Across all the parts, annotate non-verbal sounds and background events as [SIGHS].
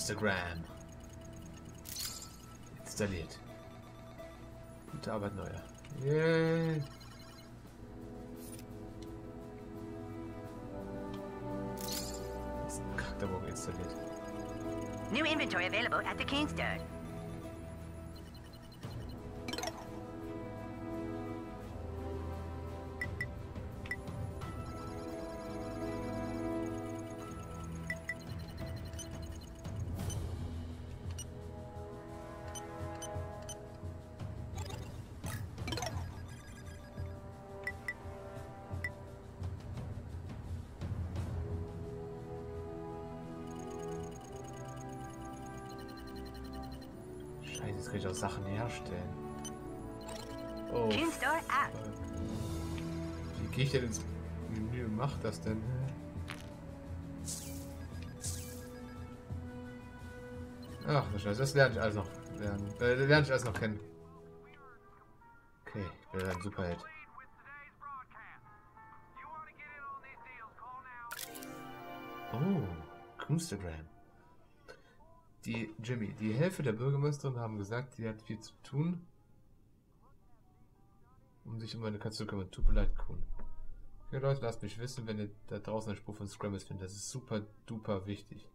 Künstlergram. Installiert. Gute Arbeit, neuer. Yay. Charakterbogen installiert. New inventory available at the. Scheiße, jetzt kann ich auch Sachen herstellen. Oh. Wie gehe ich denn ins Menü und mach das denn? Ach, du Scheiße, das lerne ich alles noch lernen. Äh, lerne ich alles noch kennen. Okay, ich bin ein Superheld. Oh, Instagram. Die Jimmy, die Hälfte der Bürgermeisterin haben gesagt, sie hat viel zu tun, um sich um meine Katze zu kümmern. Tut mir leid, Kuhn. Okay, Leute, lasst mich wissen, wenn ihr da draußen einen Spruch von Scrambles findet. Das ist super duper wichtig.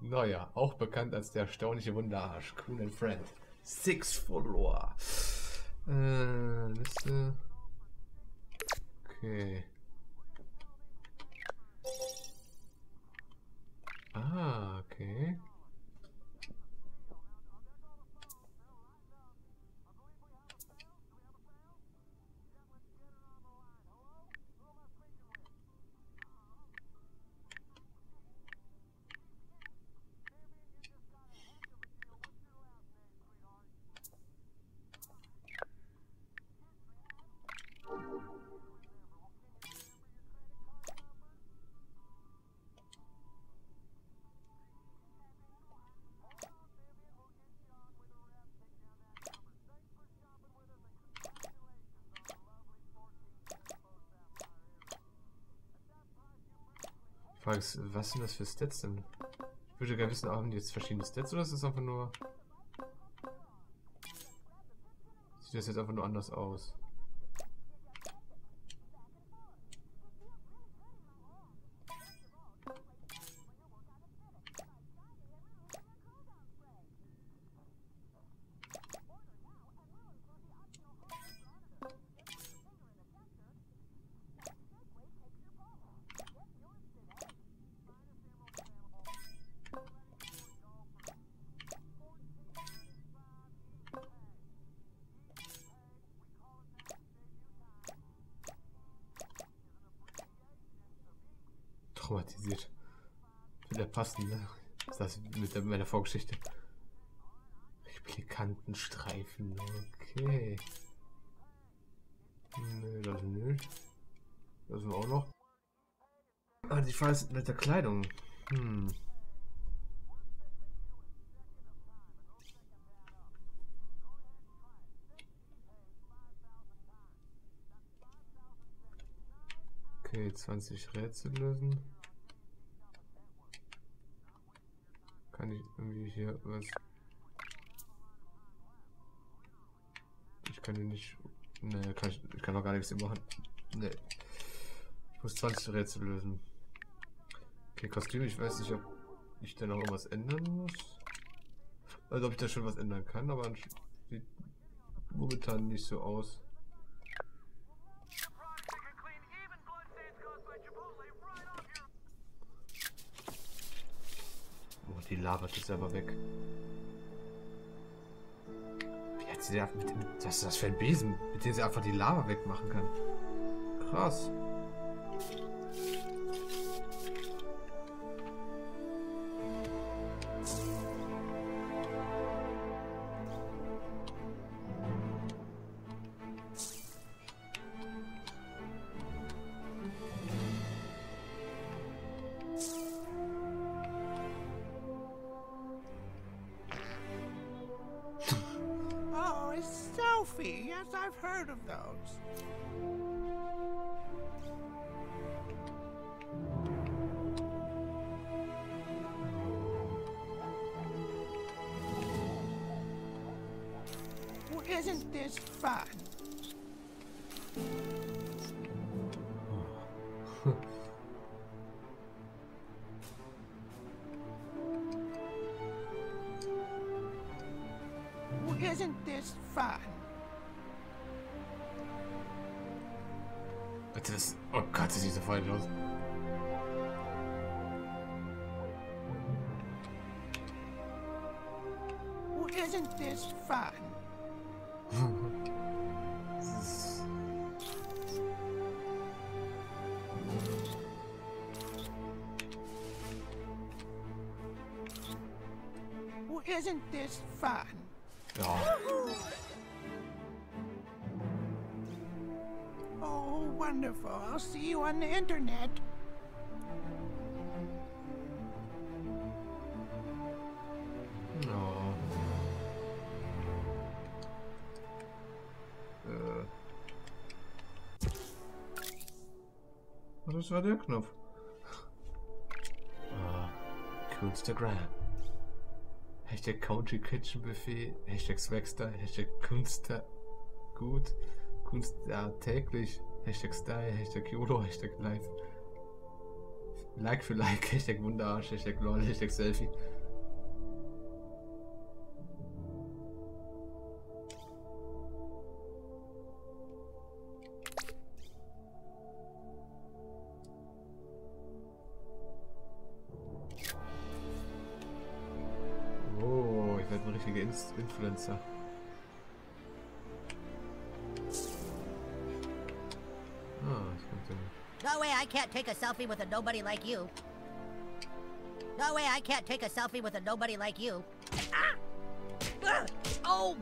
Naja, auch bekannt als der erstaunliche Wunderarsch. Kuhn and Friend. Six Follower. Äh, Liste. Okay. Ah, okay. Frage ist, was sind das für Stats denn? Ich würde gerne wissen, haben die jetzt verschiedene Stats oder ist das einfach nur... Sieht das jetzt einfach nur anders aus? Traumatisiert. Will der passen, ne? Ist das mit der, meiner Vorgeschichte? Replikantenstreifen, okay. Nö, das nicht. Das sind wir auch noch. Ah, die Frage ist mit der Kleidung. Hm. Okay, 20 Rätsel lösen. Kann ich irgendwie hier was... Ich kann hier nicht... Ne, kann ich, ich kann auch gar nichts hier machen. Ne. Ich muss 20 Rätsel lösen. Okay, Kostüm, ich weiß nicht, ob ich da noch irgendwas ändern muss. Also ob ich da schon was ändern kann, aber sieht momentan nicht so aus. Labert jetzt selber weg. Wie hat sie da mit dem, was ist das für ein Besen, mit dem sie einfach die Lava wegmachen kann? Krass. times I've heard of those. Well, isn't this fun? [LAUGHS] well, isn't this fun? Das, oh Gott, das sieht so fein aus. Isn't this fun? Wonderful. I'll see you on the internet. ja. Äh. Oh, Das war der Knopf. Ah, Instagram. Hashtag Country Kitchen Buffet, Hashtag Swagster, Hashtag Kunster gut, Kunst ja, täglich, Hashtag Style, Hashtag YOLO, Hashtag Live. Like für Like, Hashtag Wunderarsch, Hashtag LOL, Hashtag Selfie. Oh, ich werde ein richtiger Influencer. I can't take a selfie with a nobody like you. No way I can't take a selfie with a nobody like you. Ah! Oh!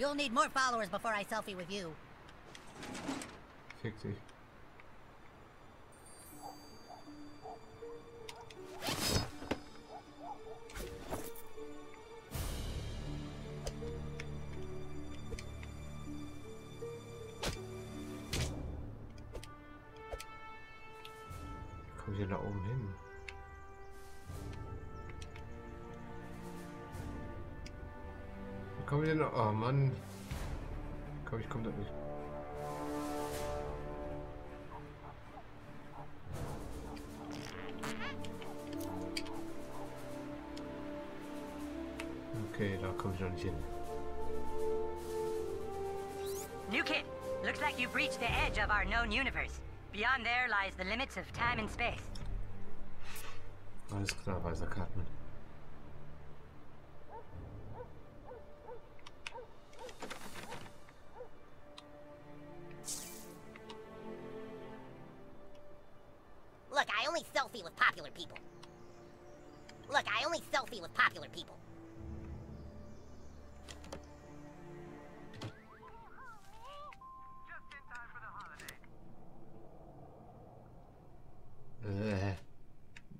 You'll need more followers before I selfie with you. Fick dich. Wie Komm ich da oben hin? Komme ich denn da? Oh Mann. Komm, ich komm da nicht. Okay, da komme ich noch nicht hin. New kid, looks like you've reached the edge of our known universe. Beyond there lies the limits of time and space. Alles klar, weißer Cartman. Only selfie with popular people. Look, I only selfie with popular people.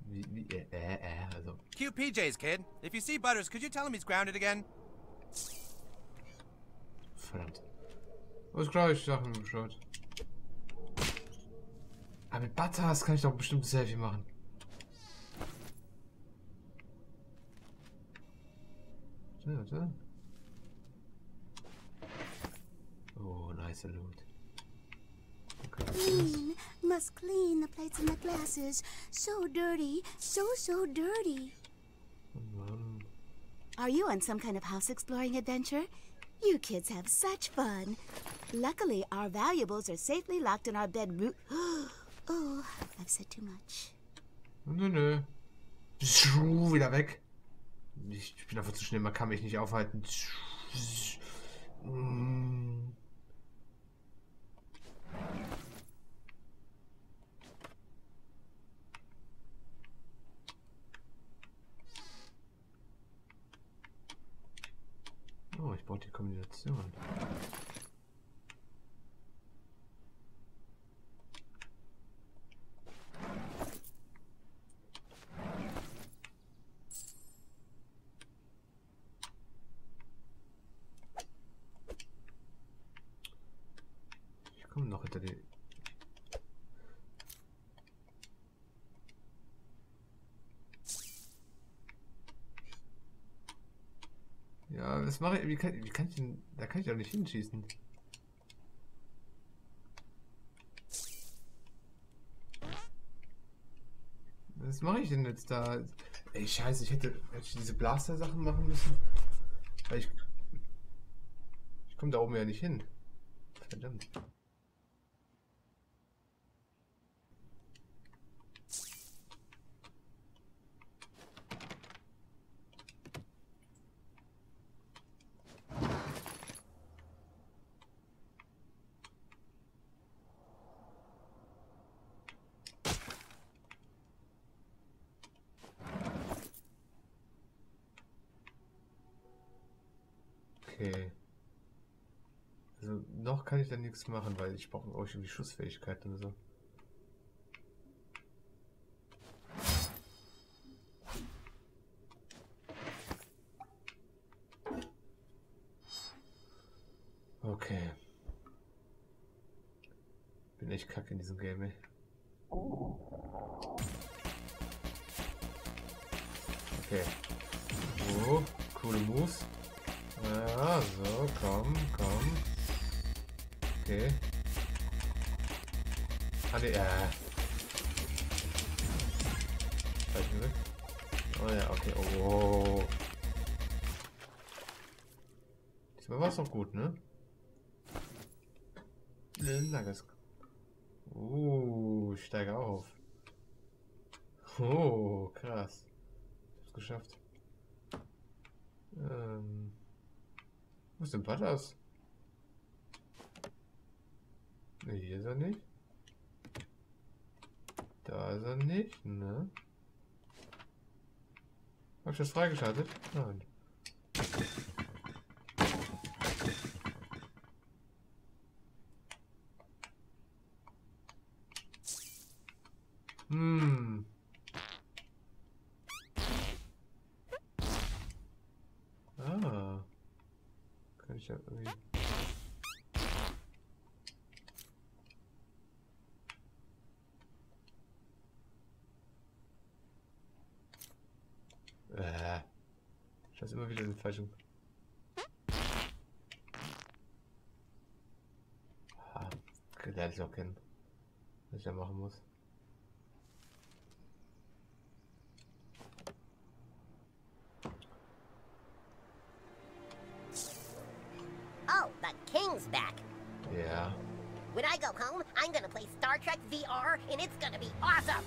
Wie, wie, also, Cute PJs, kid. If you see Butters, could you tell him he's grounded again? verdammt. Was klar, ich Sachen geschaut. Aber mit Butters kann ich doch bestimmt ein Selfie machen. So, so. Oh, nice loot. Okay, was ist das? Clean. Must clean the plates and the glasses. So dirty. So, so dirty. Mann. Are you on some kind of house exploring adventure? You kids have such fun. Luckily, our valuables are safely locked in our bedroom. Oh, I've said too much. Nö, nö. Schuh, wieder weg. Ich bin einfach zu schnell, man kann mich nicht aufhalten. Oh, ich brauche die Kombination. Ich komme noch hinter die. Was mache ich? Wie kann, wie kann ich denn. Da kann ich doch nicht hinschießen. Was mache ich denn jetzt da? Ey, scheiße, ich hätte, hätte ich diese Blaster-Sachen machen müssen. Weil ich. Ich komme da oben ja nicht hin. Verdammt. Okay. Also noch kann ich da nichts machen, weil ich brauche auch irgendwie Schussfähigkeit und so. Okay. Bin echt kacke in diesem Game, ey. Äh. Falschen Weg. Oh ja, okay. Oh. Diesmal war es doch gut, ne? Langes. Uh, ich steige auf. Oh, krass. Ich hab's geschafft. Ähm. Wo ist denn Butters? Ne, hier ist er nicht. Da ist er nicht, ne? Hab ich das freigeschaltet? Nein. Hm. Ah. Kann ich ja irgendwie. Weiß immer wieder den falschen. Ah, lerne ich auch kennen. Was ich da machen muss. Oh, the king's back. Yeah. When I go home, I'm gonna play Star Trek VR, and it's gonna be awesome.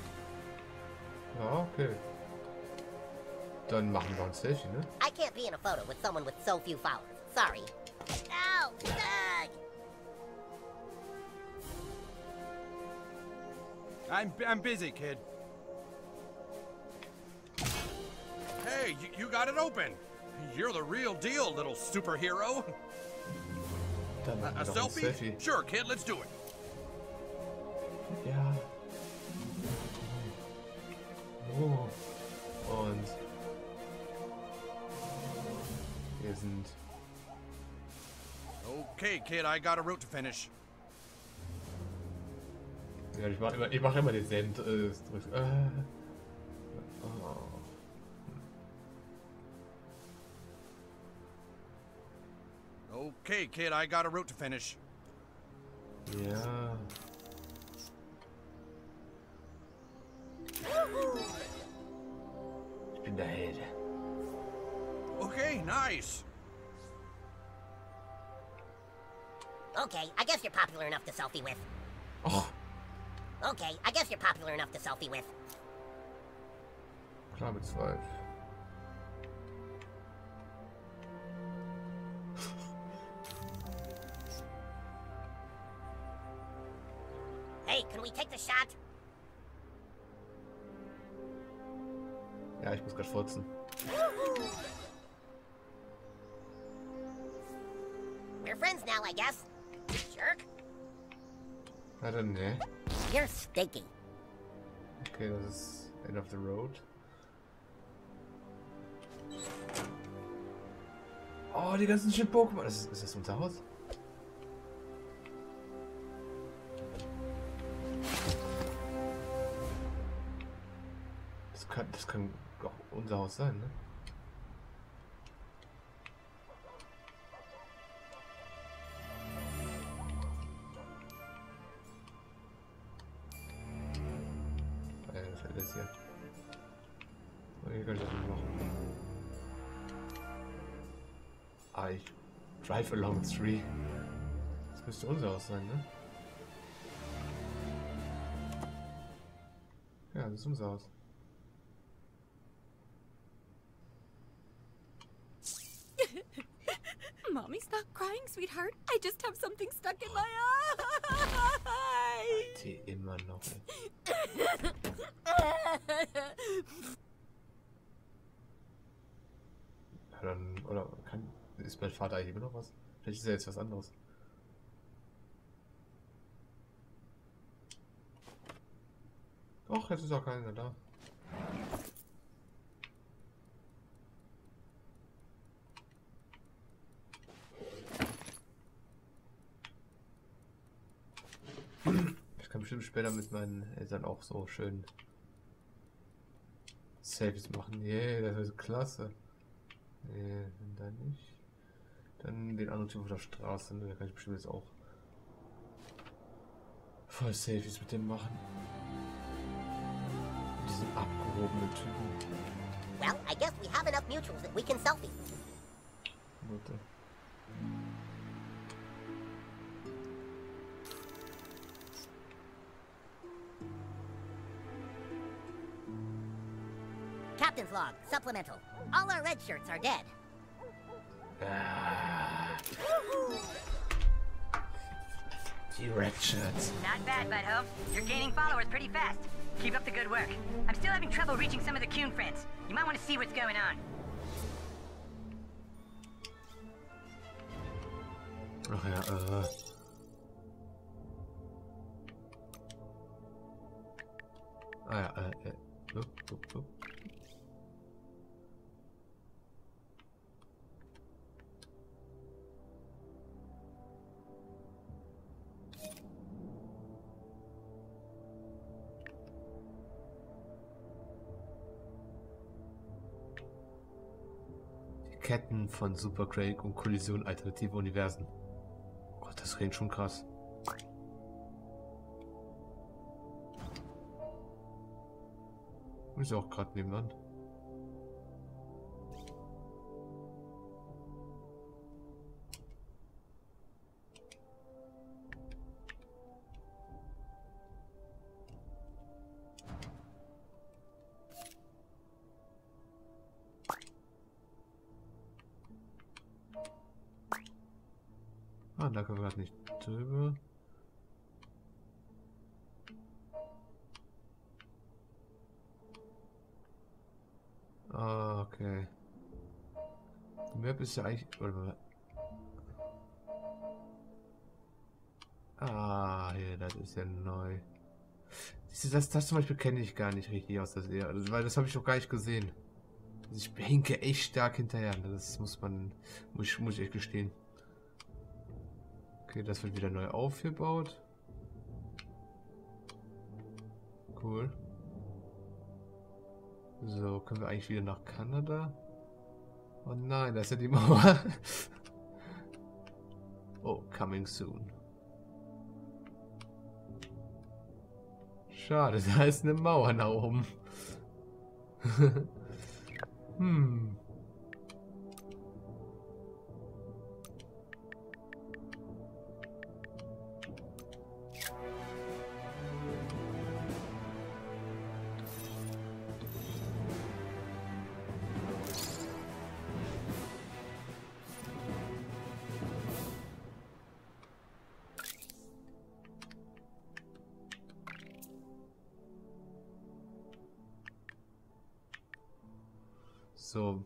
Okay. Dann machen wir ein Selfie, ne? I can't be in a photo with someone with so few followers. Sorry. Ow! Ugh! I'm, I'm busy, kid. Hey, you, you got it open. You're the real deal, little superhero. Dann A, a wir doch ein selfie? Selfie. Sure, kid, let's do it. Ja. Oh. Und wir sind. Okay, kid, I got a route to finish. Ja, ich mache immer, ich mach immer denselben äh, Drück. Äh. Oh. Okay, kid, I got a route to finish. Ja. Ich bin der Held. Okay, nice. Okay, I guess you're popular enough to selfie with. Oh, Okay, I guess you're popular enough to selfie with. klar mit zwölf. Hey, can we take the shot? Ja, ich muss gerade furzen. I guess. Jerk. Na dann, ne? You're stinky. Okay, das ist End of the Road. Oh, die ganzen schönen Pokémon. Ist, ist das unser Haus? Das kann, das kann auch unser Haus sein, ne? Drive along three. Das müsste unser Haus sein, ne? Ja, das ist unser Haus. [LAUGHS] Mommy, stop crying, sweetheart. I just have something stuck in my eye. Die immer noch. [LAUGHS] dann, oder kann, ist mein Vater eigentlich immer noch was? Vielleicht ist er jetzt was anderes. Doch, jetzt ist auch keiner da. Ich kann bestimmt später mit meinen Eltern auch so schön Selfies machen. Yeah, das ist klasse. Nee, dann nicht. Dann den anderen Typ auf der Straße, ne? da kann ich bestimmt jetzt auch voll Selfies mit dem machen. Mit diesem abgehobenen Typen. Well, I guess we have enough mutuals that we can selfie. Mutter. Captain's log, supplemental. All our red shirts are dead. [SIGHS] Shirts. Not bad, Bud Hope. You're gaining followers pretty fast. Keep up the good work. I'm still having trouble reaching some of the Coon friends. You might want to see what's going on. Ach ja, äh. Ah ja, äh, äh. Upp, upp, upp. Ketten von Super Craig und Kollision alternative Universen. Gott, das klingt schon krass. Ist auch gerade nebenan. Ist ja eigentlich. Ah, hier, das ist ja neu. Siehst du, Das, das zum Beispiel kenne ich gar nicht richtig aus der Serie. Also, weil das habe ich noch gar nicht gesehen. Also ich hinke echt stark hinterher. Das muss man. Muss, ich- muss ich echt gestehen. Okay, das wird wieder neu aufgebaut. Cool. So, können wir eigentlich wieder nach Kanada? Oh nein, da ist ja die [LAUGHS] Mauer. oh, coming soon. Schade, [LAUGHS] da ist eine Mauer nach oben. [LAUGHS] hm. so.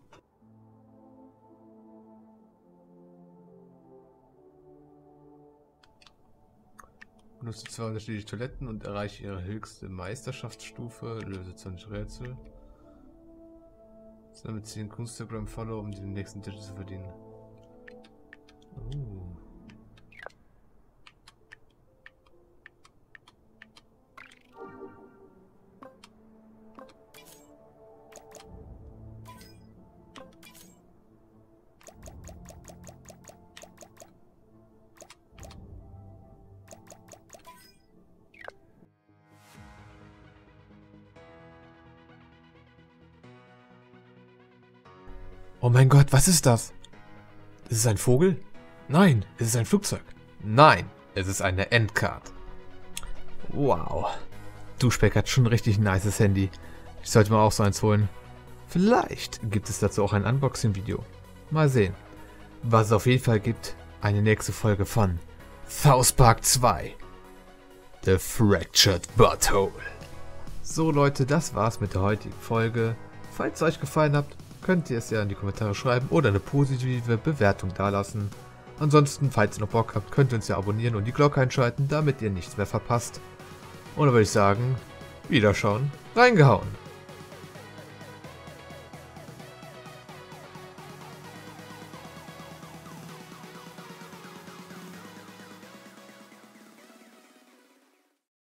Nutze zwei unterschiedliche Toiletten und erreiche ihre höchste Meisterschaftsstufe. Löse 20 Rätsel. Sammle 10 Instagram-Follower, um den nächsten Titel zu verdienen. Uh. Mein Gott, was ist das? Ist es ein Vogel? Nein, ist es ein Flugzeug? Nein, es ist eine Endcard. Wow. Duschbeck hat schon ein richtig nices Handy. Ich sollte mir auch so eins holen. Vielleicht gibt es dazu auch ein Unboxing-Video. Mal sehen. Was es auf jeden Fall gibt, eine nächste Folge von South Park 2. The Fractured Butthole. So Leute, das war's mit der heutigen Folge. Falls es euch gefallen hat, könnt ihr es ja in die Kommentare schreiben oder eine positive Bewertung dalassen. Ansonsten, falls ihr noch Bock habt, könnt ihr uns ja abonnieren und die Glocke einschalten, damit ihr nichts mehr verpasst. Und dann würde ich sagen, Wiederschauen, reingehauen.